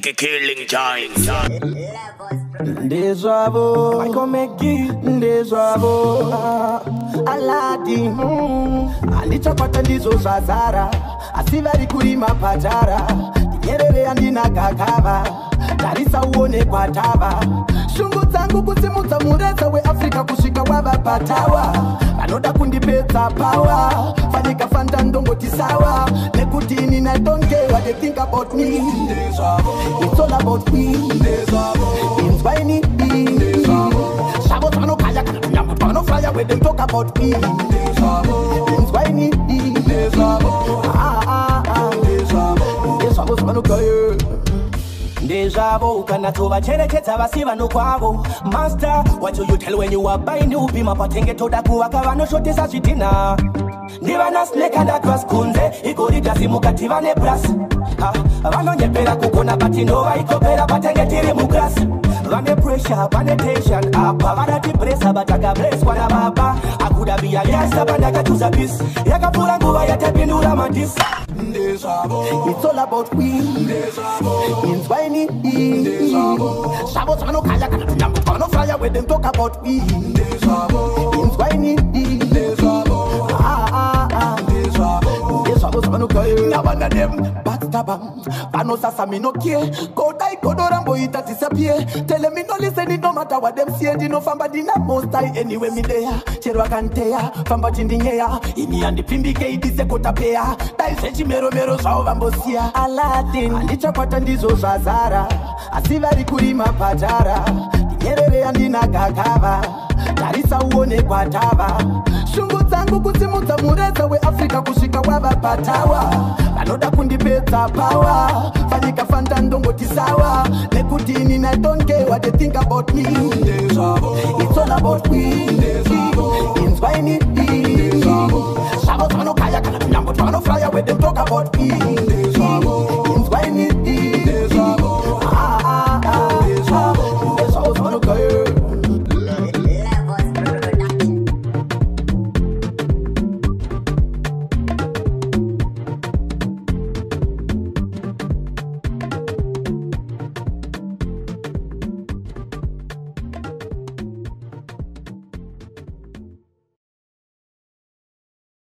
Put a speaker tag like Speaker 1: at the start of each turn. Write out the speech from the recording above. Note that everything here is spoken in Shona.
Speaker 1: ke killing giants
Speaker 2: ndezvavo mikomeki ndezvavo aladi handichakwata ndizvo zvazara asi vari kurima patara nyerere yandina gagava tarisa uone kwatava shungu dzangu kusimudza mureza weafrica kusvika wava patawa vanoda kundipedza pawa fanika fandandongotisawa nekuti ini naidonge wadethink about me ndezvav
Speaker 1: ndezvavo kana tovacherechedza vasiva nokwavo master what you tell when you are buying you be my patenge toda kuvaka vanoshotesa zvidhina ndivana snekandakvas kunze igoridasi mukati vane brasi Ah, vanonyepera kugona batinovaitopera patenge tiri mugrasi vane presha pane tension apa vanatibresa vatakabreswa navaba akuda biya yasa pandakatuza bisi yakapfuura nguva yatapindura madhisi
Speaker 2: zvavo zvanokaya kana tunyambo vanofaya wedentokabotinzwainizvavo ah, ah, zvavanokaya navana nemu taba vanosasa minokie kodai godo ramboitatisapie tele minoliseni nomata wa demsie ndinofamba ndina mostai eniwe mideya chero akanteya famba chindinyeya ini handipimbikei disekotapeya dai zvechimeromero zvavo vambosiya aladin andichakwata ndizvo zvazara asi vari kurima patara nyerere yandina gakava tarisa uonekwa tava shungu dzangu kusimudza mureza weafrica kusvika wava patawa noda kundipedza pawa fanyika fanta ndongoti sawa nekutini i don't care what you think about me it's all about me